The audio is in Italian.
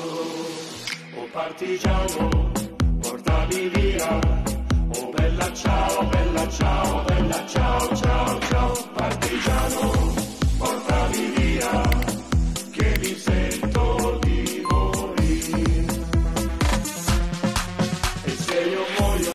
basso. O partigiano, portami via. Oh bella ciao, bella ciao, bella ciao.